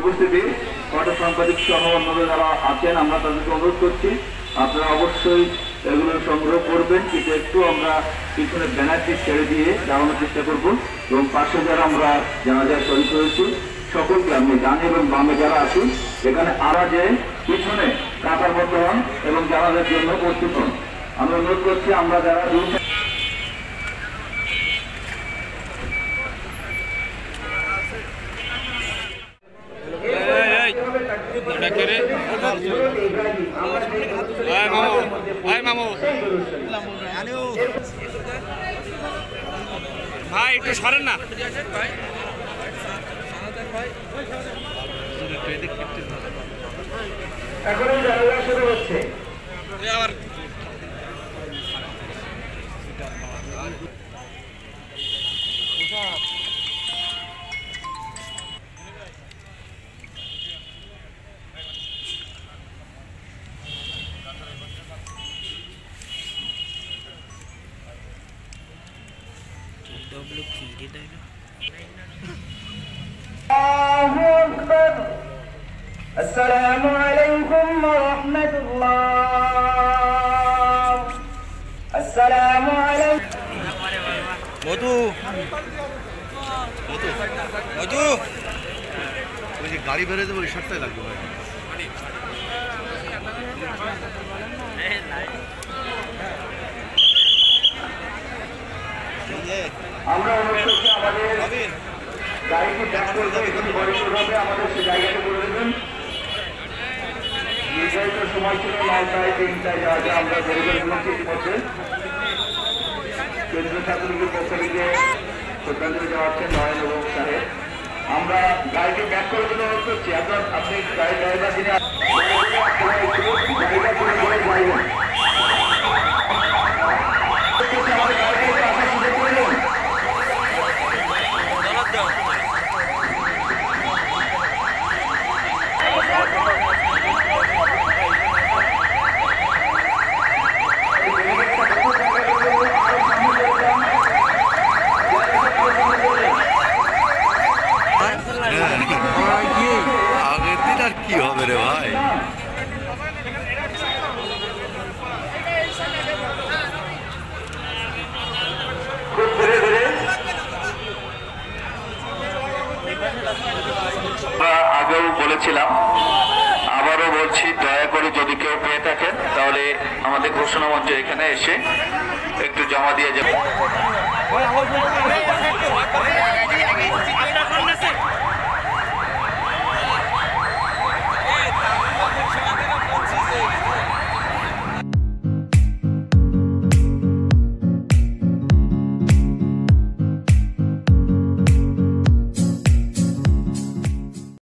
উপস্থিতি ফটো সাংবাদিক সহ অন্যরা যারা আছেন, আমরা তাদেরকে অনুরোধ করছি, আপনারা অবশ্যই এগুলো সংগ্রহ করবেন, কিন্তু একটু আমরা পিছনে ব্যানারটি ছেড়ে দিয়ে যাওয়ানোর চেষ্টা করব, এবং পাশে যারা আমরা জানাজায় শরীর হয়েছি সকলকে আপনি ডানে এবং বামে যারা আছি, এখানে আরা যে পিছনে কাতার মতো হন এবং জানাজার জন্য প্রস্তুত হন। আমি অনুরোধ করছি, আমরা যারা দূর থেকে ভাই একটু সরেন না। আবার الله أكبر السلام عليكم ورحمة الله السلام عليكم মধু মধু মধু ওই যে গাড়ি বেরোতে ওই শার্টটাই লাগবে ভাই আমরা অনুরোধ আমাদের গাড়িটি ব্যাক এখানে বরিশাল হবে আমাদের সে জায়গাটা করে দেবেন নির্ধারিত সময় ছিল নয়টায় তিনটায় যাওয়া যায় আমরা বেরিয়ে বলেছি ইতিমধ্যে কেন্দ্রীয় ছাত্রলীগের পক্ষ থেকে শ্রদ্ধাঞ্জলি যাওয়াচ্ছে নয়ন এবং সাহেব আমরা গাড়িটি ব্যাক করে দিতে অনুরোধ করছি আপনি গাড়ি ড্রাইভার যাইবেন আমাদের গাড়িটি আসার সুযোগ করে দিন আগের দিন আর কি হবে রে ভাই। আগেও বলেছিলাম, আবারও বলছি, দয়া করে যদি কেউ পেয়ে থাকেন, তাহলে আমাদের ঘোষণা মঞ্চে এখানে এসে একটু জমা দিয়ে যাবেন।